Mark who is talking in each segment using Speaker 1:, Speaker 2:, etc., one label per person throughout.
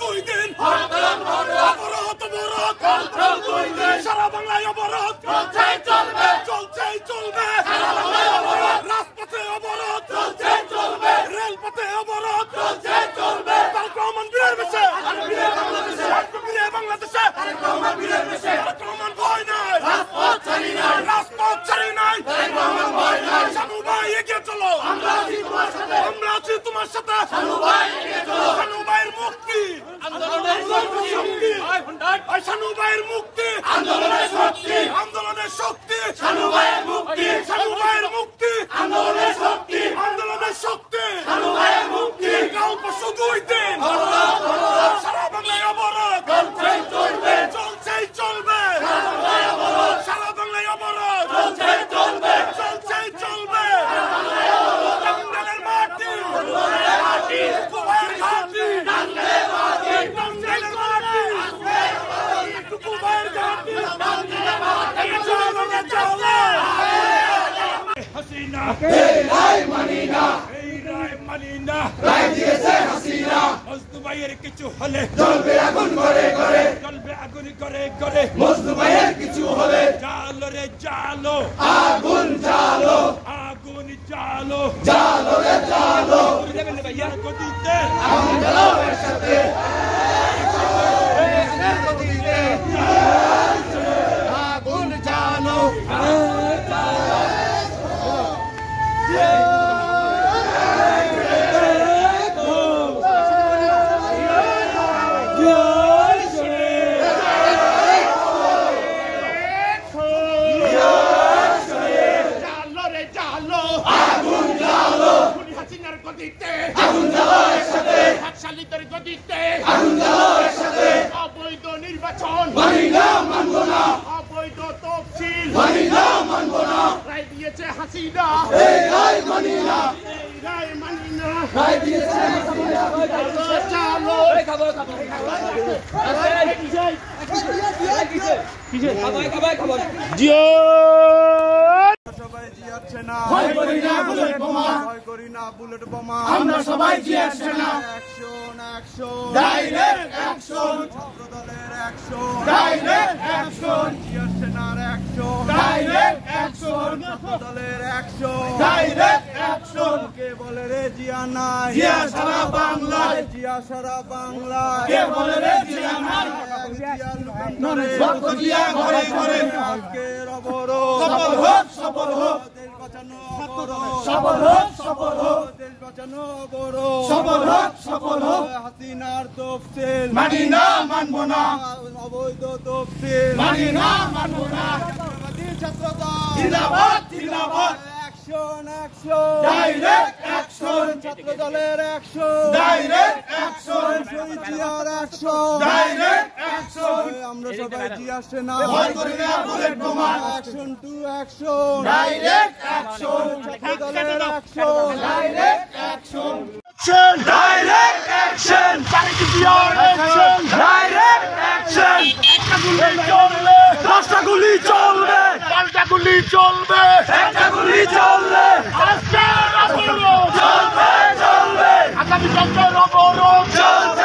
Speaker 1: দুই দিন এই রায় মানি না এই রায় মানি না রায় দিয়েছে হাসিনা মজনু ভাইয়ের কিছু হলে আগুন করে আগুন করে করে মজনু ভাইয়ের কিছু হলে জালো রে জালো আগুন জালো আগুন জালো জালো রে জালো আগুন জালো এর সাথে আগুন জালো জালো রে জালো আগুন জালো খুনি হাসিনার গদিতে আগুন জালো একসাথে হাতশালিদের গদিতে আগুন জালো একসাথে অবৈধ নির্বাচন মানি না মানবো না অবৈধ তফসিল মানি না মানবো না রায় দিয়েছে হাসিনা। এই রায় মানি না এই রায় মানি না রায় দিয়েছে হাসিনা জালো জালো
Speaker 2: সবাই জিয়াচ্ছে না।
Speaker 1: ভয় করি না বুলেট বোমা।
Speaker 2: ভয় করি না বুলেট বোমা।
Speaker 1: আমরা সবাই জিয়াচ্ছে না।
Speaker 2: Action action.
Speaker 1: ডাইরেক্ট অ্যাকশন
Speaker 2: ছাত্র দলের action
Speaker 1: direct action
Speaker 2: action
Speaker 1: direct action
Speaker 2: দলের অ্যাকশন
Speaker 1: ডাইরেক্ট অ্যাকশন
Speaker 2: কে বলে রে জিয়া নাই?
Speaker 1: জিয়া সারা বাংলায়।
Speaker 2: জিয়া সারা বাংলায়।
Speaker 1: কে বলে রে জিয়া নাই? সফল হোক সফল হোক। সফল হোক সফল হোক।
Speaker 2: বাঁচানো অবরোধ
Speaker 1: সফল হোক সফল হোক।
Speaker 2: হাসিনার তফসিল।
Speaker 1: মানি না মানবো না।
Speaker 2: অবৈধ তফসিল।
Speaker 1: মানি না মানবো না।
Speaker 2: ছাত্রদল।
Speaker 1: জিন্দাবাদ জিন্দাবাদ।
Speaker 2: অ্যাকশন অ্যাকশন
Speaker 1: ডাইরেক্ট অ্যাকশন
Speaker 2: ছাত্র অ্যাকশন
Speaker 1: ডাইরেক্ট অ্যাকশন
Speaker 2: শহীদ জিয়ার অ্যাকশন
Speaker 1: ডাইরেক্ট অ্যাকশন
Speaker 2: আমরা সবাই জিয়া সেনা
Speaker 1: ভয় করি না বুলেট বোমা।
Speaker 2: Action to action
Speaker 1: direct action চলবে দশটা গুলি চলবে পাল্টা গুলি চলবে একটা গুলি চলবে আজকে অবরোধ চলবে চলবে আগামী চলবে অবরোধ চলবে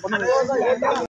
Speaker 1: 我们都在。